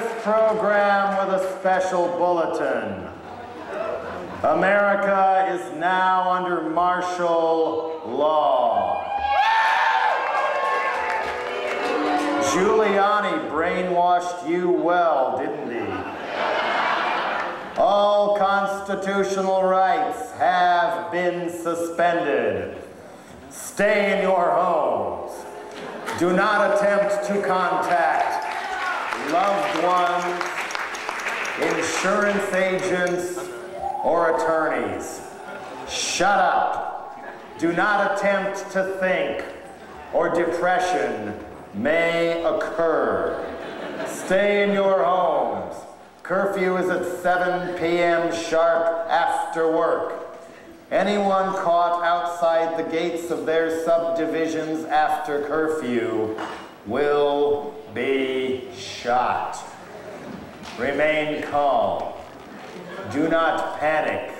this program with a special bulletin. America is now under martial law. Giuliani brainwashed you well, didn't he? All constitutional rights have been suspended. Stay in your homes. Do not attempt to contact loved ones, insurance agents, or attorneys. Shut up. Do not attempt to think, or depression may occur. Stay in your homes. Curfew is at 7 p.m. sharp after work. Anyone caught outside the gates of their subdivisions after curfew will be shot. Remain calm. Do not panic.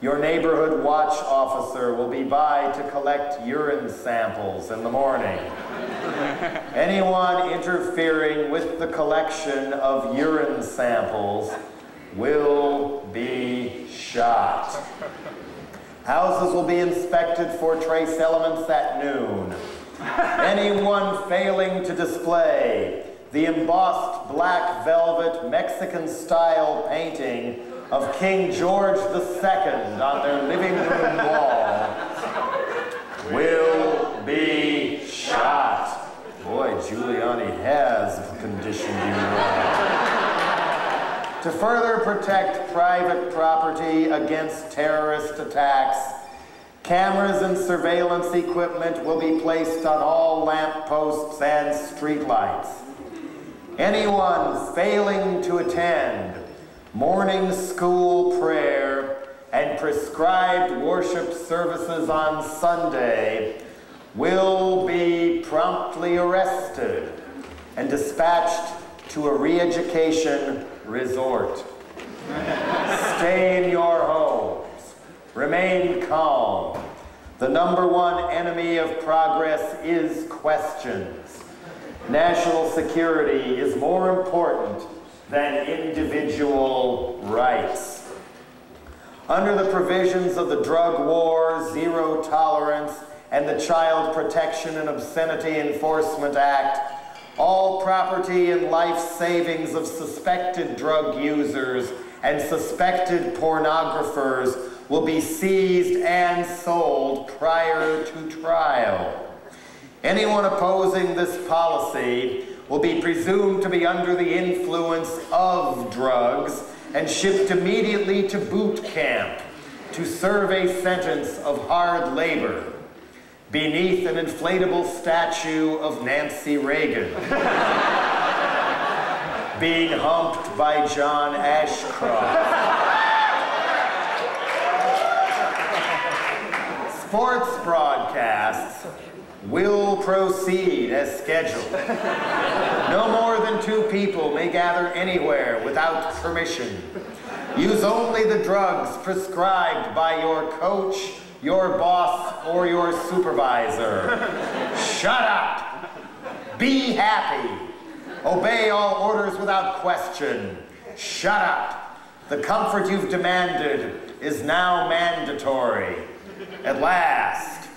Your neighborhood watch officer will be by to collect urine samples in the morning. Anyone interfering with the collection of urine samples will be shot. Houses will be inspected for trace elements at noon. Anyone failing to display the embossed black velvet Mexican style painting of King George II on their living room wall will be shot. Boy, Giuliani has conditioned you. To further protect private property against terrorist attacks, cameras and surveillance equipment will be placed on all lampposts and streetlights. Anyone failing to attend morning school prayer and prescribed worship services on Sunday will be promptly arrested and dispatched to a re-education resort. Stay in your homes. Remain calm. The number one enemy of progress is questions. National security is more important than individual rights. Under the provisions of the Drug War, Zero Tolerance, and the Child Protection and Obscenity Enforcement Act, all property and life savings of suspected drug users and suspected pornographers will be seized and sold prior to trial. Anyone opposing this policy will be presumed to be under the influence of drugs and shipped immediately to boot camp to serve a sentence of hard labor beneath an inflatable statue of Nancy Reagan, being humped by John Ashcroft. Sports broadcasts will proceed as scheduled. No more than two people may gather anywhere without permission. Use only the drugs prescribed by your coach your boss, or your supervisor. Shut up. Be happy. Obey all orders without question. Shut up. The comfort you've demanded is now mandatory. At last,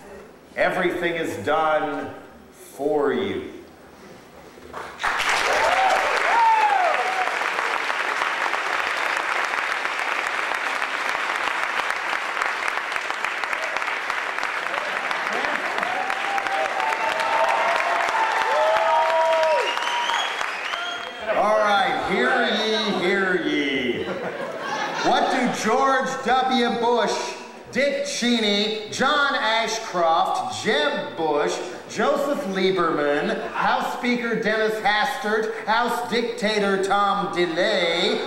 everything is done for you. W. Bush, Dick Cheney, John Ashcroft, Jeb Bush, Joseph Lieberman, House Speaker Dennis Hastert, House Dictator Tom DeLay,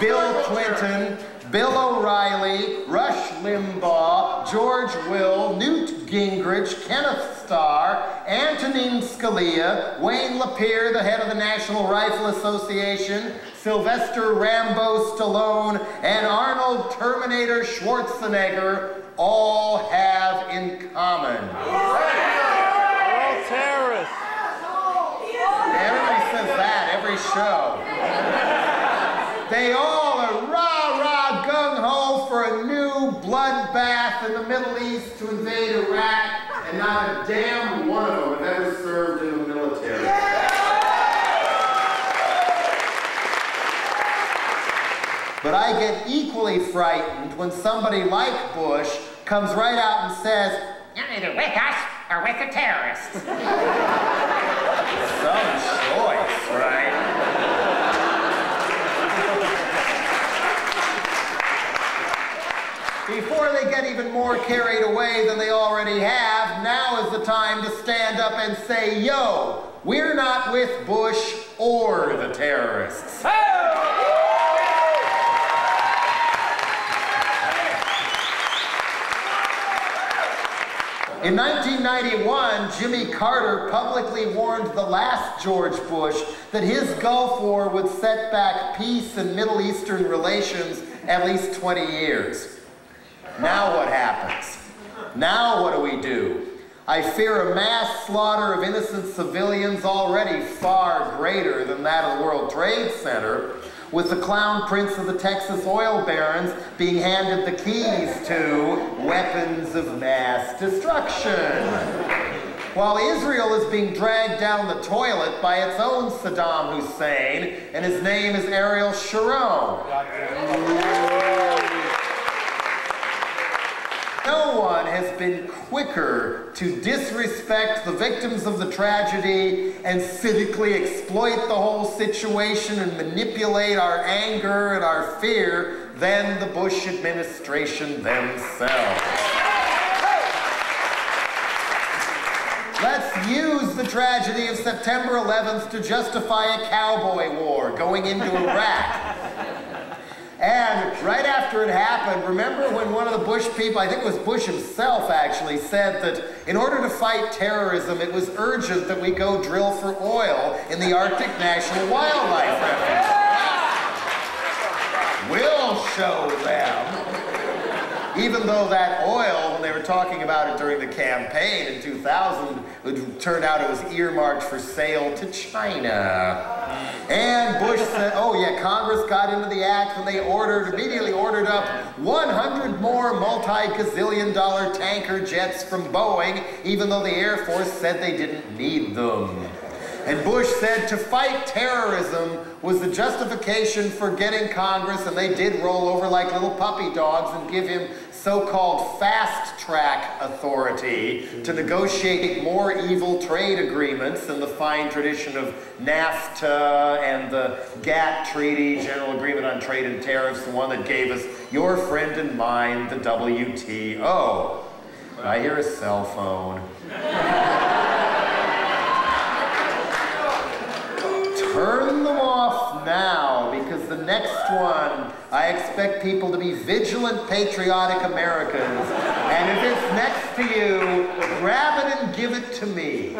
Bill Clinton, Bill O'Reilly, Rush Limbaugh, George Will, Newt Gingrich, Kenneth Starr, Antonin Scalia, Wayne Lapierre, the head of the National Rifle Association, Sylvester Rambo Stallone, and Arnold Terminator Schwarzenegger all have in common. All terrorists. Everybody says that every show. and not a damn one of them have ever served in the military. But I get equally frightened when somebody like Bush comes right out and says, You're either with us or with the terrorists. some choice, right? Before they get even more carried away than they already have, now is the time to stand up and say, yo, we're not with Bush or the terrorists. In 1991, Jimmy Carter publicly warned the last George Bush that his Gulf War would set back peace and Middle Eastern relations at least 20 years. Now what happens? Now what do we do? I fear a mass slaughter of innocent civilians already far greater than that of the World Trade Center, with the clown prince of the Texas oil barons being handed the keys to weapons of mass destruction. While Israel is being dragged down the toilet by its own Saddam Hussein, and his name is Ariel Sharon. No one has been quicker to disrespect the victims of the tragedy and civically exploit the whole situation and manipulate our anger and our fear than the Bush administration themselves. Let's use the tragedy of September 11th to justify a cowboy war going into Iraq. And right after it happened, remember when one of the Bush people, I think it was Bush himself actually, said that in order to fight terrorism, it was urgent that we go drill for oil in the Arctic National Wildlife Refuge. We'll show them. Even though that oil, when they were talking about it during the campaign in 2000, it turned out it was earmarked for sale to China. And Bush said, oh yeah, Congress got into the act when they ordered, immediately ordered up 100 more multi-gazillion dollar tanker jets from Boeing, even though the Air Force said they didn't need them. And Bush said to fight terrorism was the justification for getting Congress, and they did roll over like little puppy dogs and give him so-called fast track authority to negotiate more evil trade agreements than the fine tradition of NAFTA and the GATT Treaty, General Agreement on Trade and Tariffs, the one that gave us your friend and mine, the WTO. I hear a cell phone. Turn them off now because the next one, I expect people to be vigilant, patriotic Americans. And if it's next to you, grab it and give it to me.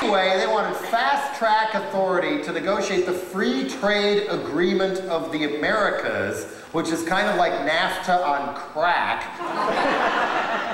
Anyway, they wanted fast track authority to negotiate the free trade agreement of the Americas, which is kind of like NAFTA on crack.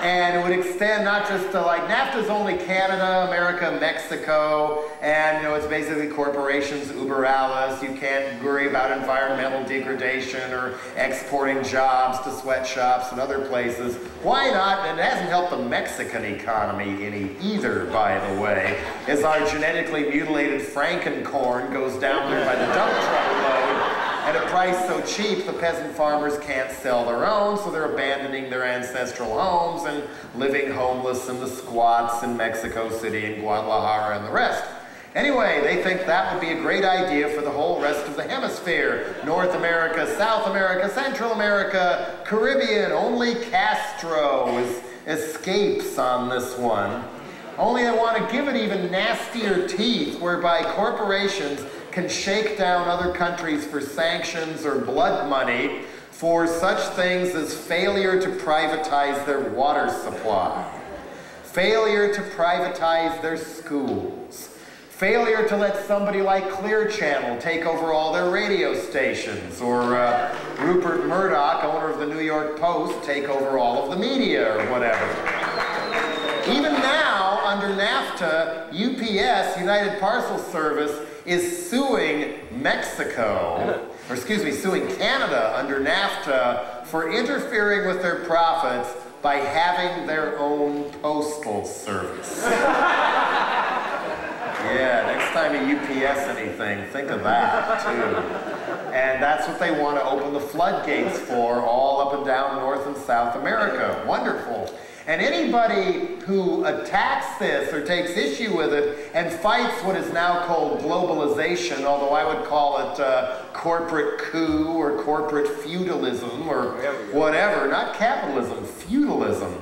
And it would extend not just to like NAFTA's only Canada, America, Mexico, and you know it's basically corporations uber alles. You can't worry about environmental degradation or exporting jobs to sweatshops and other places. Why not? And it hasn't helped the Mexican economy any either, by the way, as our genetically mutilated frankencorn goes down there by the dump truck a price so cheap the peasant farmers can't sell their own, so they're abandoning their ancestral homes and living homeless in the squats in Mexico City and Guadalajara and the rest. Anyway, they think that would be a great idea for the whole rest of the hemisphere. North America, South America, Central America, Caribbean. Only Castro escapes on this one. Only they want to give it even nastier teeth, whereby corporations can shake down other countries for sanctions or blood money for such things as failure to privatize their water supply, failure to privatize their schools, failure to let somebody like Clear Channel take over all their radio stations, or uh, Rupert Murdoch, owner of the New York Post, take over all of the media or whatever. Under NAFTA, UPS, United Parcel Service, is suing Mexico, or excuse me, suing Canada under NAFTA for interfering with their profits by having their own postal service. yeah, next time you UPS anything, think of that too. And that's what they want to open the floodgates for all up and down North and South America. Wonderful. And anybody who attacks this or takes issue with it and fights what is now called globalization, although I would call it uh, corporate coup or corporate feudalism or whatever, not capitalism, feudalism.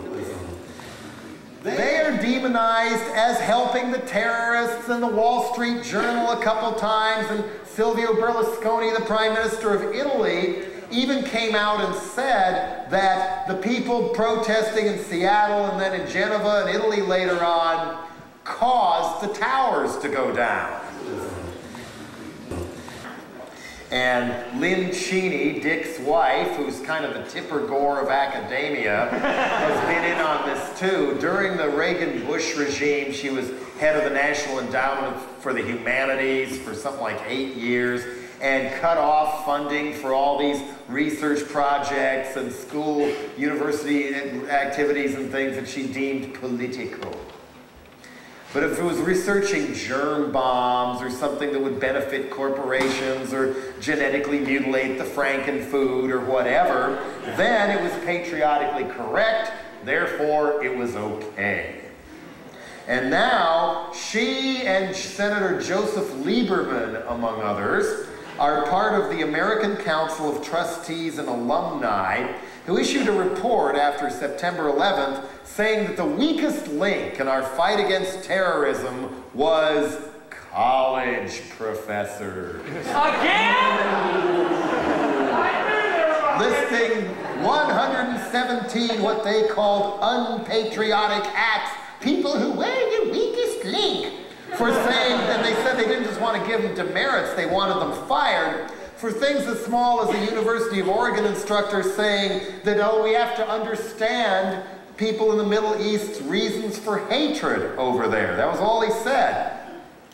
They are demonized as helping the terrorists in the Wall Street Journal a couple times, and Silvio Berlusconi, the Prime Minister of Italy, even came out and said that the people protesting in Seattle and then in Geneva and Italy later on caused the towers to go down. And Lynne Cheney, Dick's wife, who's kind of the Tipper Gore of academia, has been in on this too. During the Reagan Bush regime, she was head of the National Endowment for the Humanities for something like eight years and cut off funding for all these research projects and school, university activities and things that she deemed political. But if it was researching germ bombs or something that would benefit corporations or genetically mutilate the frankenfood or whatever, then it was patriotically correct, therefore it was okay. And now she and Senator Joseph Lieberman, among others, are part of the American Council of Trustees and Alumni, who issued a report after September 11th saying that the weakest link in our fight against terrorism was college professors. Again? Listing 117 what they called unpatriotic acts, people who were the weakest link for saying, and they said they didn't just want to give them demerits, they wanted them fired for things as small as a University of Oregon instructor saying that, oh, we have to understand people in the Middle East's reasons for hatred over there. That was all he said.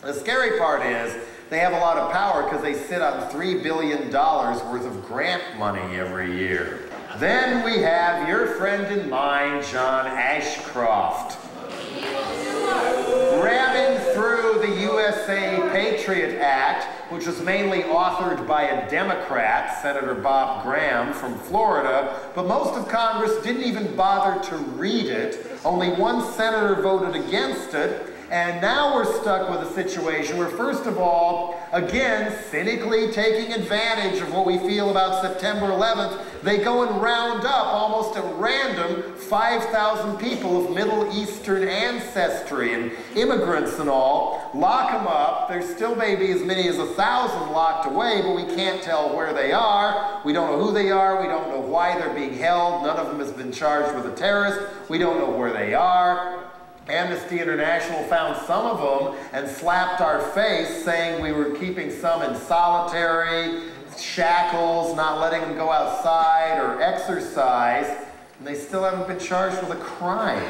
The scary part is they have a lot of power because they sit on $3 billion worth of grant money every year. Then we have your friend and mine, John Ashcroft USA Patriot Act, which was mainly authored by a Democrat, Senator Bob Graham from Florida, but most of Congress didn't even bother to read it. Only one senator voted against it, and now we're stuck with a situation where, first of all, again, cynically taking advantage of what we feel about September 11th, they go and round up almost at random 5,000 people of Middle Eastern ancestry and immigrants and all, lock them up. There still may be as many as a thousand locked away, but we can't tell where they are. We don't know who they are. We don't know why they're being held. None of them has been charged with a terrorist. We don't know where they are. Amnesty International found some of them and slapped our face saying we were keeping some in solitary, shackles, not letting them go outside or exercise, and they still haven't been charged with a crime.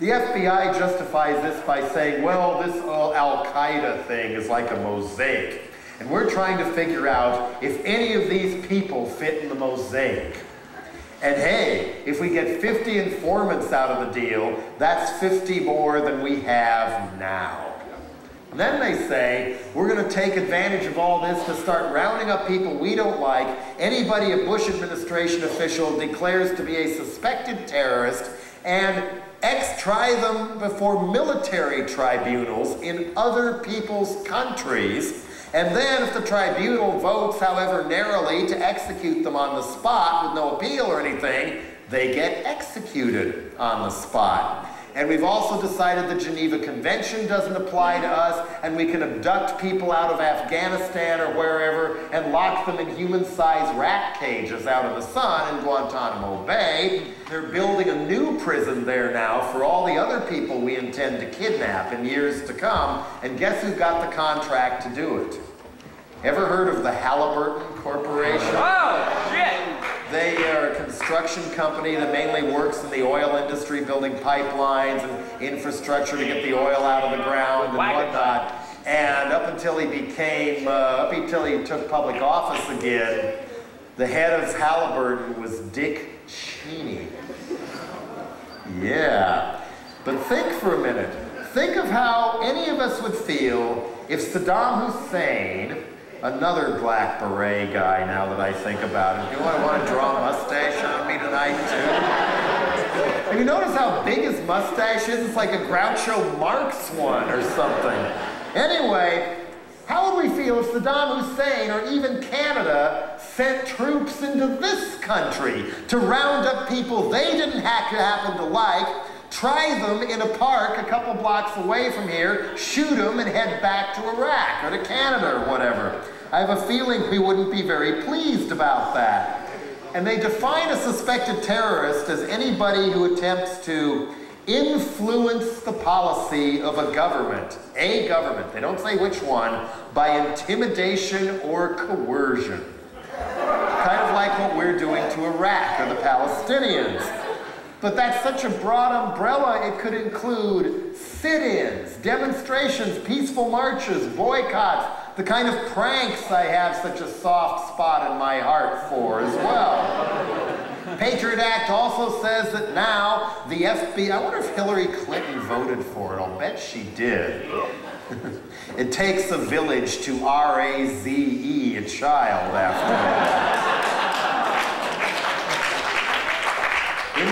The FBI justifies this by saying, well, this Al Qaeda thing is like a mosaic. And we're trying to figure out if any of these people fit in the mosaic. And hey, if we get 50 informants out of the deal, that's 50 more than we have now. And then they say, we're going to take advantage of all this to start rounding up people we don't like. Anybody a Bush administration official declares to be a suspected terrorist and ex try them before military tribunals in other people's countries and then if the tribunal votes, however narrowly, to execute them on the spot with no appeal or anything, they get executed on the spot. And we've also decided the Geneva Convention doesn't apply to us, and we can abduct people out of Afghanistan or wherever and lock them in human-sized rat cages out of the sun in Guantanamo Bay. They're building a new prison there now for all the other people we intend to kidnap in years to come, and guess who got the contract to do it? Ever heard of the Halliburton Corporation? Oh, shit! They are a construction company that mainly works in the oil industry, building pipelines and infrastructure to get the oil out of the ground and whatnot. And up until he became, uh, up until he took public office again, The head of Halliburton was Dick Cheney. Yeah. But think for a minute. Think of how any of us would feel if Saddam Hussein, another black beret guy now that I think about it, do I want to draw a mustache on me tonight too? Have you notice how big his mustache is? It's like a Groucho Marx one or something. Anyway, how would we feel if Saddam Hussein or even Canada sent troops into this country to round up people they didn't happen to like, try them in a park a couple blocks away from here, shoot them, and head back to Iraq or to Canada or whatever? I have a feeling we wouldn't be very pleased about that. And they define a suspected terrorist as anybody who attempts to influence the policy of a government, a government, they don't say which one, by intimidation or coercion kind of like what we're doing to Iraq or the Palestinians. But that's such a broad umbrella, it could include sit-ins, demonstrations, peaceful marches, boycotts, the kind of pranks I have such a soft spot in my heart for as well. Patriot Act also says that now the FBI, I wonder if Hillary Clinton voted for it, I'll bet she did. it takes a village to R-A-Z-E a child after In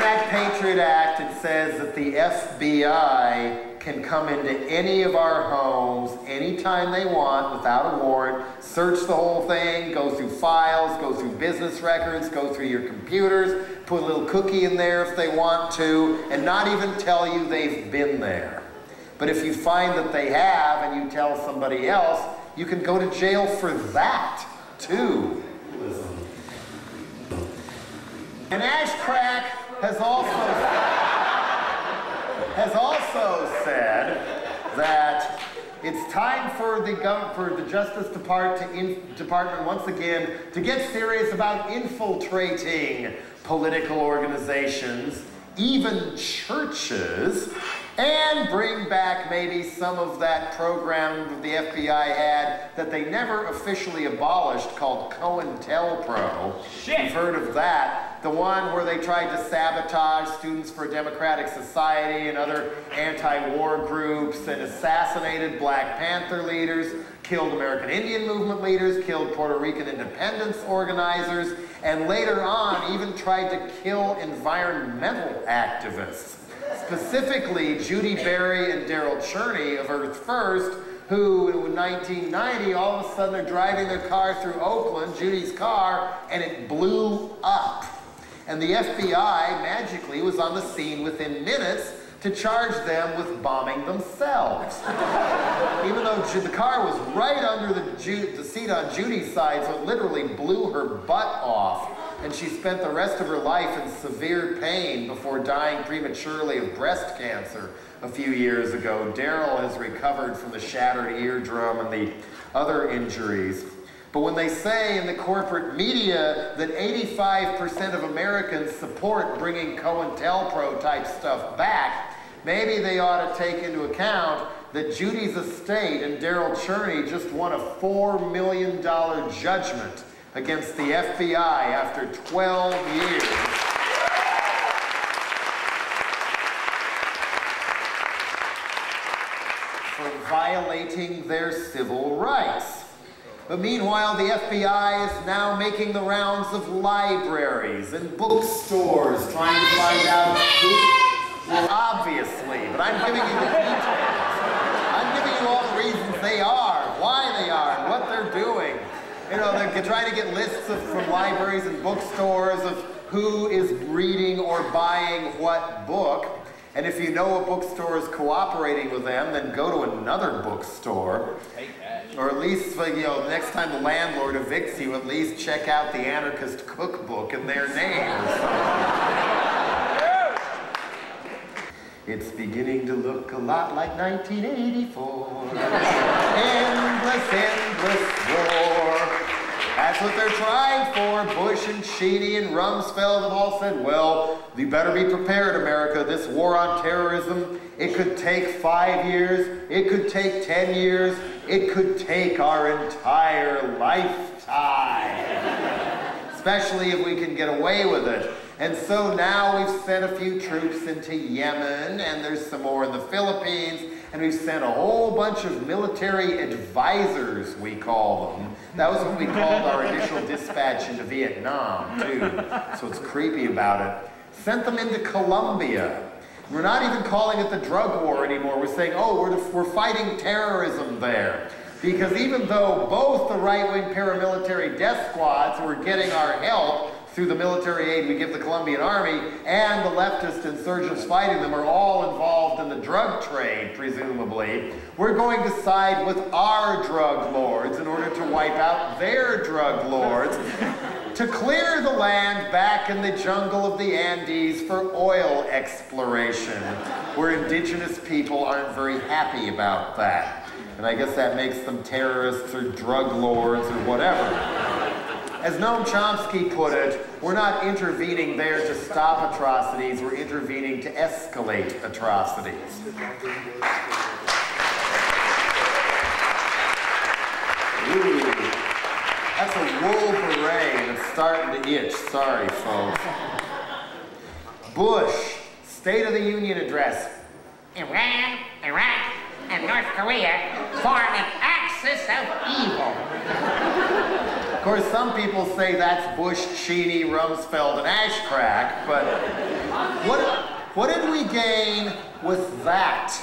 that Patriot Act, it says that the FBI can come into any of our homes anytime they want without a warrant, search the whole thing, go through files, go through business records, go through your computers, put a little cookie in there if they want to, and not even tell you they've been there. But if you find that they have and you tell somebody else, you can go to jail for that too. And Ash Crack has also has also said that it's time for the for the Justice Department, Department once again to get serious about infiltrating political organizations, even churches, and bring back maybe some of that program the FBI had that they never officially abolished called COINTELPRO. Shit. You've heard of that. The one where they tried to sabotage Students for a Democratic Society and other anti-war groups and assassinated Black Panther leaders, killed American Indian movement leaders, killed Puerto Rican independence organizers, and later on even tried to kill environmental activists specifically Judi Bari and Darryl Cherney of Earth First, who in 1990, all of a sudden they're driving their car through Oakland, Judi's car, and it blew up. And the FBI magically was on the scene within minutes to charge them with bombing themselves. Even though the car was right under the, the seat on Judi's side, so it literally blew her butt off and she spent the rest of her life in severe pain before dying prematurely of breast cancer a few years ago. Darryl has recovered from the shattered eardrum and the other injuries. But when they say in the corporate media that 85% of Americans support bringing COINTELPRO type stuff back, maybe they ought to take into account that Judi's estate and Darryl Cherney just won a $4 million judgment against the FBI after 12 years. For violating their civil rights. But meanwhile, the FBI is now making the rounds of libraries and bookstores trying to find out who, well, obviously, but I'm giving you the details. I'm giving you all the reasons they are, why they are, and what they're doing. You know, they're trying to get lists of, from libraries and bookstores of who is reading or buying what book. And if you know a bookstore is cooperating with them, then go to another bookstore. Or at least, you know, next time the landlord evicts you, at least check out the anarchist cookbook in their name It's beginning to look a lot like 1984. endless, endless war. That's what they're trying for. Bush and Cheney and Rumsfeld have all said, well, you better be prepared, America. This war on terrorism, it could take five years, it could take 10 years, it could take our entire lifetime. especially if we can get away with it. And so now we've sent a few troops into Yemen, and there's some more in the Philippines, and we've sent a whole bunch of military advisors, we call them. That was what we called our initial dispatch into Vietnam, too. So it's creepy about it. Sent them into Colombia. We're not even calling it the drug war anymore. We're saying, oh, we're, we're fighting terrorism there. Because even though both the right-wing paramilitary death squads were getting our help through the military aid we give the Colombian army and the leftist insurgents fighting them are all involved in the drug trade, presumably, we're going to side with our drug lords in order to wipe out their drug lords to clear the land back in the jungle of the Andes for oil exploration, where indigenous people aren't very happy about that. And I guess that makes them terrorists or drug lords or whatever. As Noam Chomsky put it, we're not intervening there to stop atrocities, we're intervening to escalate atrocities. Ooh, that's a wool and it's starting to itch. Sorry, folks. Bush, State of the Union address. Iran, Iraq, and North Korea form an axis of evil. Course, some people say that's Bush, Cheney, Rumsfeld, and Ashcrack, but what, what did we gain with that?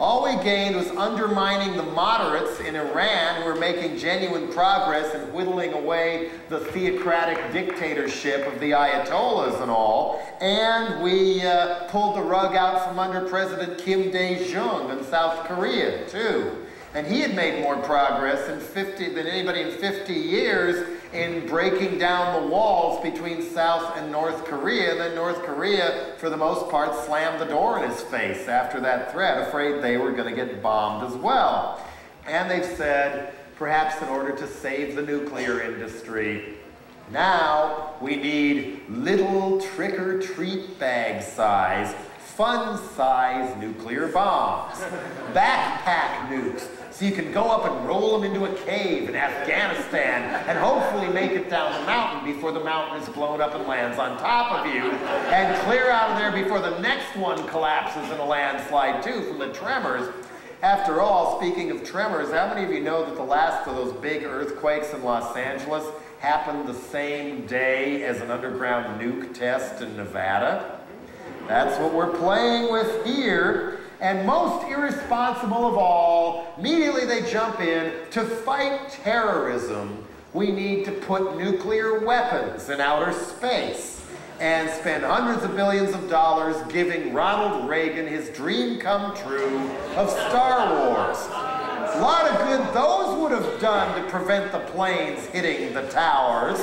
All we gained was undermining the moderates in Iran who were making genuine progress and whittling away the theocratic dictatorship of the Ayatollahs and all. And we uh, pulled the rug out from under President Kim Dae-jung in South Korea, too. And he had made more progress in 50 than anybody in 50 years in breaking down the walls between South and North Korea. And then North Korea, for the most part, slammed the door in his face after that threat, afraid they were going to get bombed as well. And they've said, perhaps in order to save the nuclear industry, now we need little trick-or-treat bag size, fun size nuclear bombs, backpack nukes, so you can go up and roll them into a cave in Afghanistan and hopefully make it down the mountain before the mountain is blown up and lands on top of you and clear out of there before the next one collapses in a landslide too from the tremors. After all, speaking of tremors, how many of you know that the last of those big earthquakes in Los Angeles happened the same day as an underground nuke test in Nevada? That's what we're playing with here. And most irresponsible of all, immediately they jump in to fight terrorism. We need to put nuclear weapons in outer space and spend hundreds of billions of dollars giving Ronald Reagan his dream come true of Star Wars. A lot of good those would have done to prevent the planes hitting the towers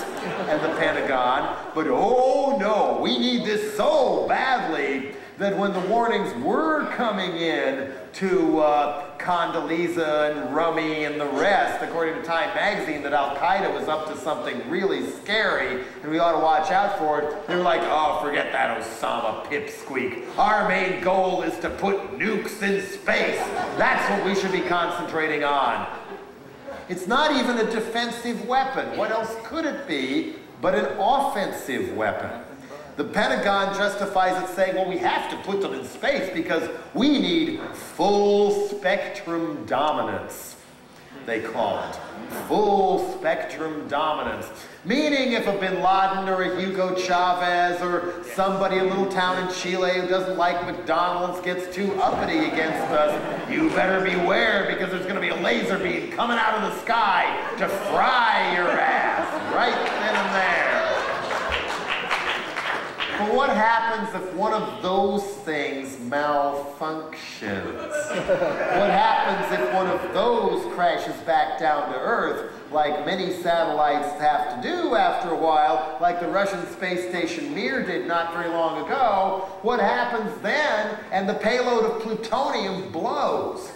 and the Pentagon. But oh no, we need this so badly that when the warnings were coming in to uh, Condoleezza and Rummy and the rest, according to Time magazine, that Al Qaeda was up to something really scary and we ought to watch out for it, they were like, oh, forget that Osama pipsqueak. Our main goal is to put nukes in space. That's what we should be concentrating on. It's not even a defensive weapon. What else could it be but an offensive weapon? The Pentagon justifies it saying, well, we have to put them in space because we need full spectrum dominance, they call it. Full spectrum dominance. Meaning if a bin Laden or a Hugo Chavez or somebody in a little town in Chile who doesn't like McDonald's gets too uppity against us, you better beware because there's going to be a laser beam coming out of the sky to fry your ass right then and there. But what happens if one of those things malfunctions? what happens if one of those crashes back down to Earth, like many satellites have to do after a while, like the Russian space station Mir did not very long ago? What happens then? And the payload of plutonium blows.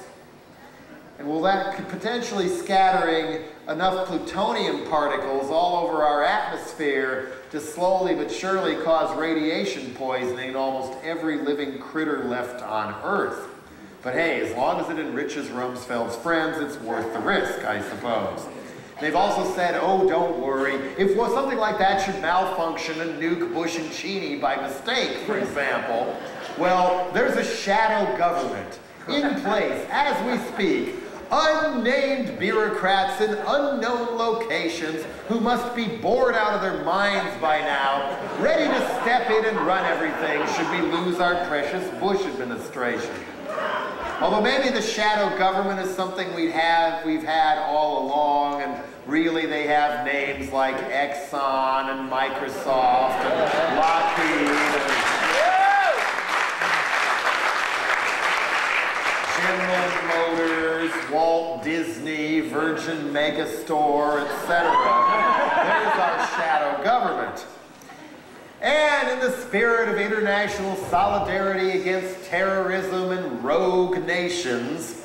And will that potentially scattering enough plutonium particles all over our atmosphere to slowly but surely cause radiation poisoning in almost every living critter left on Earth. But hey, as long as it enriches Rumsfeld's friends, it's worth the risk, I suppose. They've also said, oh, don't worry. If well, something like that should malfunction and nuke Bush and Cheney by mistake, for example, well, there's a shadow government in place as we speak unnamed bureaucrats in unknown locations who must be bored out of their minds by now, ready to step in and run everything should we lose our precious Bush administration. Although maybe the shadow government is something we have, we've had all along, and really they have names like Exxon and Microsoft and Lockheed and General Motors, Walt Disney, Virgin Megastore, etc. There's our shadow government. And in the spirit of international solidarity against terrorism and rogue nations,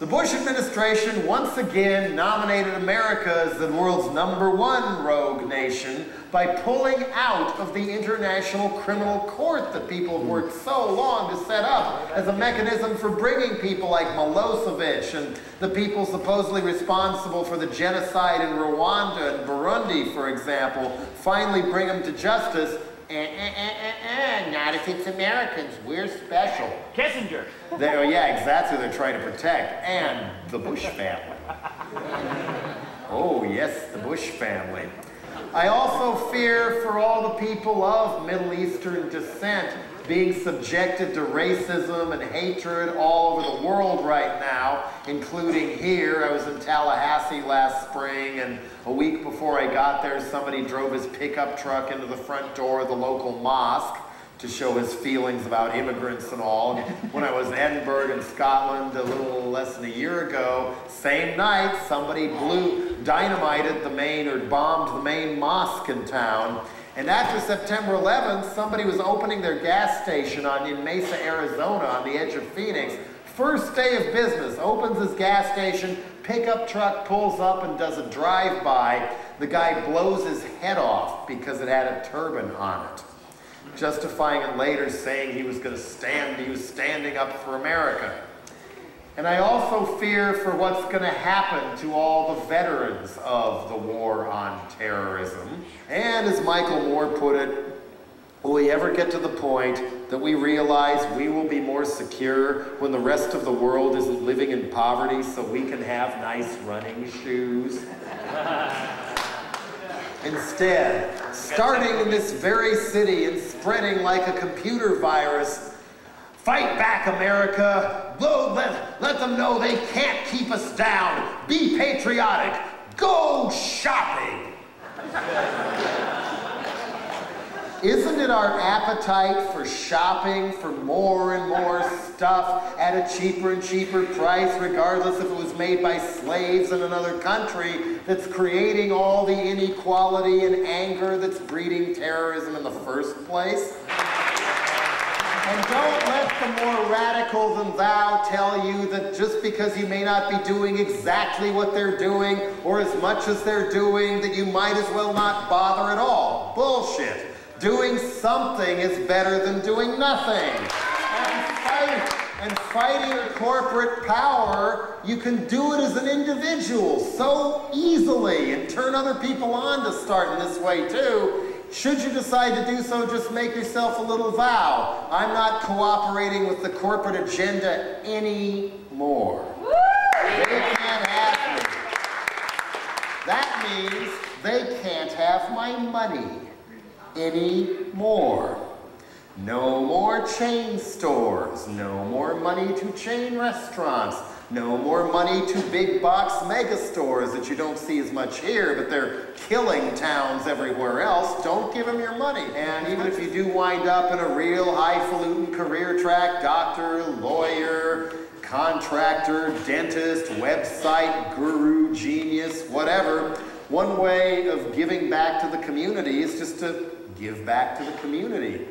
the Bush administration once again nominated America as the world's number one rogue nation by pulling out of the International Criminal Court that people have worked so long to set up as a mechanism for bringing people like Milosevic and the people supposedly responsible for the genocide in Rwanda and Burundi, for example, finally bring them to justice Eh, eh, eh, not if it's Americans. We're special. Kissinger. They, oh yeah, exactly they're trying to protect. And the Bush family. Oh yes, the Bush family. I also fear for all the people of Middle Eastern descent being subjected to racism and hatred all over the world right now, including here. I was in Tallahassee last spring, and a week before I got there, somebody drove his pickup truck into the front door of the local mosque to show his feelings about immigrants and all. when I was in Edinburgh in Scotland a little less than a year ago, same night, somebody blew, dynamited the main or bombed the main mosque in town. And after September 11th, somebody was opening their gas station on, in Mesa, Arizona, on the edge of Phoenix. First day of business, opens his gas station, pickup truck pulls up and does a drive-by. The guy blows his head off because it had a turban on it, justifying it later, saying he was going to stand, he was standing up for America. And I also fear for what's going to happen to all the veterans of the war on terrorism. And as Michael Moore put it, will we ever get to the point that we realize we will be more secure when the rest of the world isn't living in poverty so we can have nice running shoes? Instead, starting in this very city and spreading like a computer virus, Fight back, America. let, let them know they can't keep us down. Be patriotic. Go shopping. Isn't it our appetite for shopping for more and more stuff at a cheaper and cheaper price, regardless if it was made by slaves in another country, that's creating all the inequality and anger that's breeding terrorism in the first place? And don't let the more radical than thou tell you that just because you may not be doing exactly what they're doing or as much as they're doing that you might as well not bother at all. Bullshit. Doing something is better than doing nothing. And, fight, and fighting corporate power, you can do it as an individual so easily and turn other people on to start in this way too. Should you decide to do so, just make yourself a little vow. I'm not cooperating with the corporate agenda anymore. They can't have me. That means they can't have my money anymore. No more chain stores, no more money to chain restaurants, no more money to big box mega stores that you don't see as much here, but they're killing towns everywhere else. Don't give them your money. And even if you do wind up in a real highfalutin career track, doctor, lawyer, contractor, dentist, website, guru, genius, whatever, one way of giving back to the community is just to give back to the community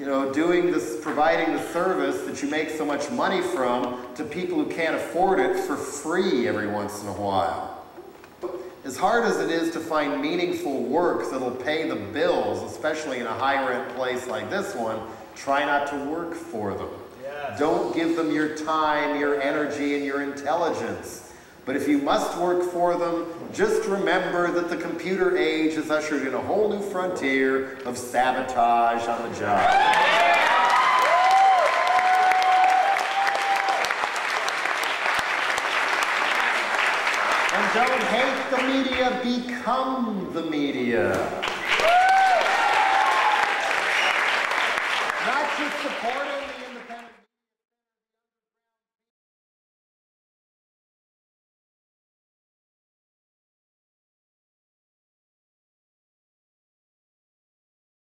you know, doing this, providing the service that you make so much money from to people who can't afford it for free every once in a while. As hard as it is to find meaningful work that'll pay the bills, especially in a high-rent place like this one, try not to work for them. Yes. Don't give them your time, your energy, and your intelligence. But if you must work for them, just remember that the computer age has ushered in a whole new frontier of sabotage on the job. And don't hate the media, become the media.